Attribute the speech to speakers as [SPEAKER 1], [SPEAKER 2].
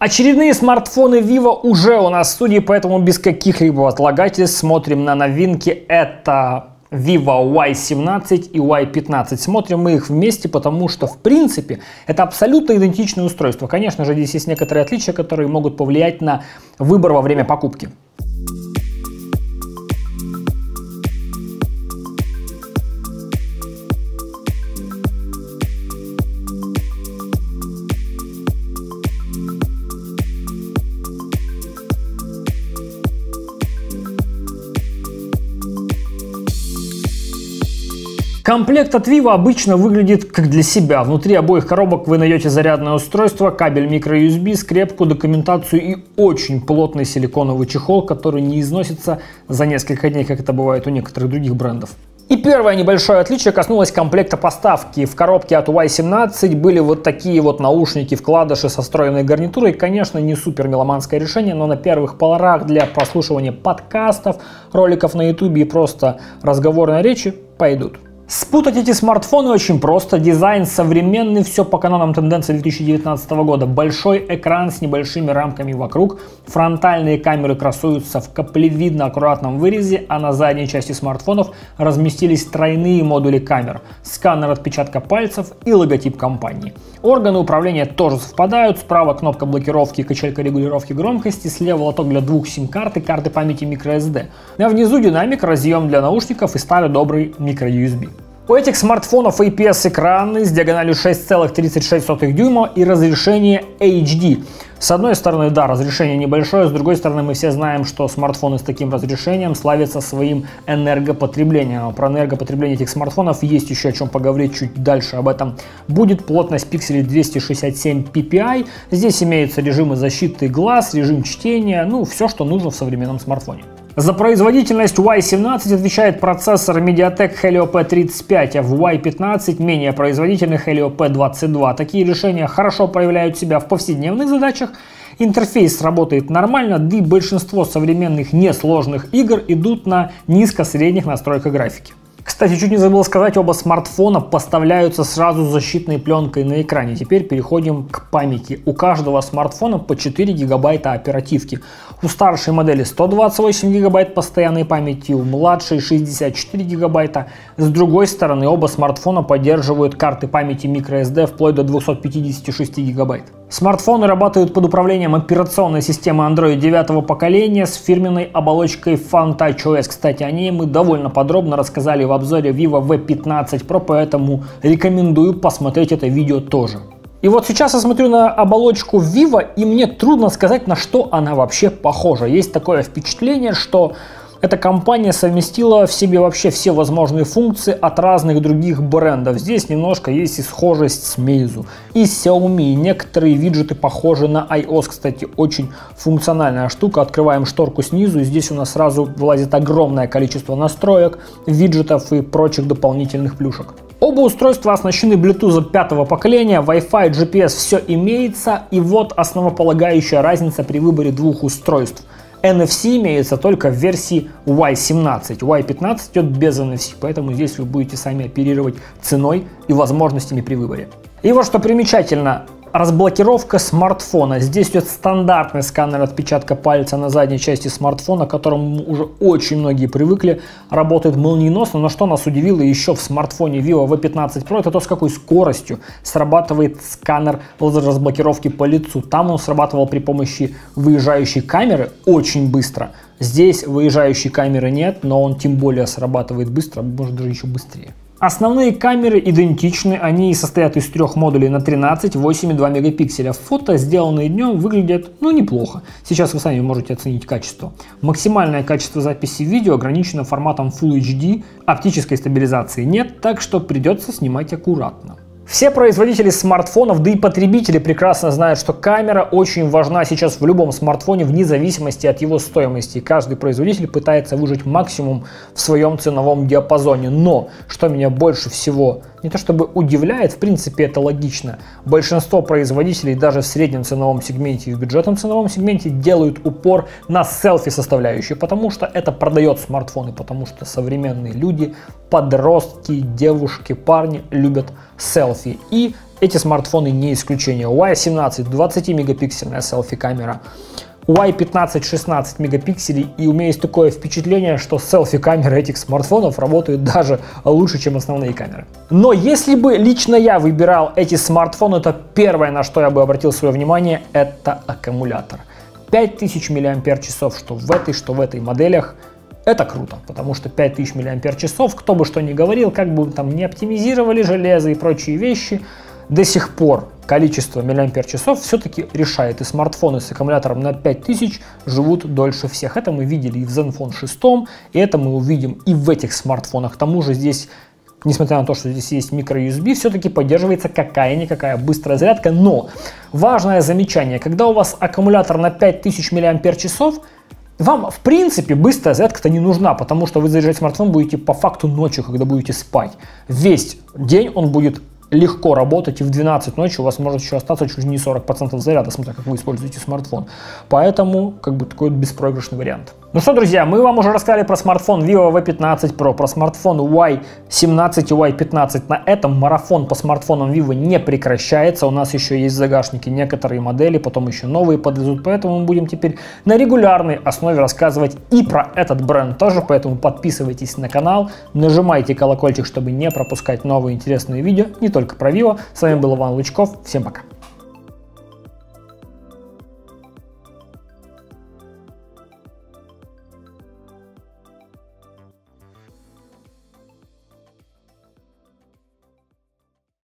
[SPEAKER 1] Очередные смартфоны Vivo уже у нас в студии, поэтому без каких-либо отлагательств смотрим на новинки. Это Vivo Y17 и Y15. Смотрим мы их вместе, потому что, в принципе, это абсолютно идентичные устройства. Конечно же, здесь есть некоторые отличия, которые могут повлиять на выбор во время покупки. Комплект от Vivo обычно выглядит как для себя. Внутри обоих коробок вы найдете зарядное устройство, кабель microUSB, скрепку, документацию и очень плотный силиконовый чехол, который не износится за несколько дней, как это бывает у некоторых других брендов. И первое небольшое отличие коснулось комплекта поставки. В коробке от Y17 были вот такие вот наушники, вкладыши со встроенной гарнитурой. Конечно, не супер меломанское решение, но на первых порах для прослушивания подкастов, роликов на YouTube и просто разговорной речи пойдут. Спутать эти смартфоны очень просто. Дизайн современный, все по канонам тенденции 2019 года. Большой экран с небольшими рамками вокруг. Фронтальные камеры красуются в каплевидно аккуратном вырезе, а на задней части смартфонов разместились тройные модули камер. Сканер отпечатка пальцев и логотип компании. Органы управления тоже совпадают. Справа кнопка блокировки и качелька регулировки громкости. Слева лоток для двух сим-карт и карты памяти microSD. А внизу динамик, разъем для наушников и старый добрый microUSB. У этих смартфонов IPS-экраны с диагональю 6,36 дюйма и разрешение HD. С одной стороны, да, разрешение небольшое, с другой стороны, мы все знаем, что смартфоны с таким разрешением славятся своим энергопотреблением. Про энергопотребление этих смартфонов есть еще о чем поговорить чуть дальше. Об этом будет плотность пикселей 267 ppi. Здесь имеются режимы защиты глаз, режим чтения, ну, все, что нужно в современном смартфоне. За производительность Y17 отвечает процессор MediaTek Helio P35, а в Y15 менее производительный Helio P22. Такие решения хорошо проявляют себя в повседневных задачах, интерфейс работает нормально, да и большинство современных несложных игр идут на низко-средних настройках графики. Кстати, чуть не забыл сказать, оба смартфона поставляются сразу с защитной пленкой на экране. Теперь переходим к памяти. У каждого смартфона по 4 гигабайта оперативки. У старшей модели 128 гигабайт постоянной памяти, у младшей 64 гигабайта. С другой стороны, оба смартфона поддерживают карты памяти microSD вплоть до 256 гигабайт. Смартфоны работают под управлением операционной системы Android 9 поколения с фирменной оболочкой FunTouch Кстати, о ней мы довольно подробно рассказали в обзоре Vivo V15 Pro, поэтому рекомендую посмотреть это видео тоже. И вот сейчас я смотрю на оболочку Vivo, и мне трудно сказать, на что она вообще похожа. Есть такое впечатление, что эта компания совместила в себе вообще все возможные функции от разных других брендов. Здесь немножко есть и схожесть с Meizu, и Xiaomi. Некоторые виджеты похожи на iOS, кстати, очень функциональная штука. Открываем шторку снизу, и здесь у нас сразу вылазит огромное количество настроек, виджетов и прочих дополнительных плюшек. Оба устройства оснащены Bluetooth пятого поколения, Wi-Fi, GPS, все имеется. И вот основополагающая разница при выборе двух устройств – NFC имеется только в версии Y17. Y15 идет без NFC, поэтому здесь вы будете сами оперировать ценой и возможностями при выборе. И вот что примечательно, Разблокировка смартфона. Здесь идет стандартный сканер отпечатка пальца на задней части смартфона, к которому уже очень многие привыкли. Работает молниеносно, но что нас удивило еще в смартфоне Vivo V15 Pro, это то, с какой скоростью срабатывает сканер разблокировки по лицу. Там он срабатывал при помощи выезжающей камеры очень быстро. Здесь выезжающей камеры нет, но он тем более срабатывает быстро, может даже еще быстрее. Основные камеры идентичны, они состоят из трех модулей на 13, 8 и 2 мегапикселя. Фото, сделанные днем, выглядят ну неплохо. Сейчас вы сами можете оценить качество. Максимальное качество записи видео ограничено форматом Full HD, оптической стабилизации нет, так что придется снимать аккуратно. Все производители смартфонов, да и потребители прекрасно знают, что камера очень важна сейчас в любом смартфоне вне зависимости от его стоимости. Каждый производитель пытается выжить максимум в своем ценовом диапазоне. Но, что меня больше всего не то чтобы удивляет, в принципе это логично. Большинство производителей даже в среднем ценовом сегменте и в бюджетном ценовом сегменте делают упор на селфи составляющую, потому что это продает смартфоны, потому что современные люди, подростки, девушки, парни любят селфи. И эти смартфоны не исключение. Y17 20-мегапиксельная селфи-камера, Y15 16 мегапикселей, и у меня есть такое впечатление, что селфи-камеры этих смартфонов работают даже лучше, чем основные камеры. Но если бы лично я выбирал эти смартфоны, то первое, на что я бы обратил свое внимание, это аккумулятор. 5000 мАч, что в этой, что в этой моделях, это круто, потому что 5000 мАч, кто бы что ни говорил, как бы там не оптимизировали железо и прочие вещи, до сих пор количество миллиампер-часов все-таки решает. И смартфоны с аккумулятором на 5000 живут дольше всех. Это мы видели и в Zenfone 6, и это мы увидим и в этих смартфонах. К тому же здесь несмотря на то, что здесь есть микро-USB, все-таки поддерживается какая-никакая быстрая зарядка. Но важное замечание, когда у вас аккумулятор на 5000 мАч, вам, в принципе, быстрая зарядка-то не нужна, потому что вы заряжать смартфон будете по факту ночью, когда будете спать. Весь день он будет легко работать, и в 12 ночи у вас может еще остаться чуть не 40% заряда, смотря как вы используете смартфон. Поэтому, как бы, такой беспроигрышный вариант. Ну что, друзья, мы вам уже рассказали про смартфон Vivo V15 Pro, про смартфон Y17 и Y15. На этом марафон по смартфонам Vivo не прекращается. У нас еще есть в загашнике некоторые модели, потом еще новые подвезут. Поэтому мы будем теперь на регулярной основе рассказывать и про этот бренд тоже. Поэтому подписывайтесь на канал, нажимайте колокольчик, чтобы не пропускать новые интересные видео, не только про Vivo. С вами был Иван Лучков. Всем пока.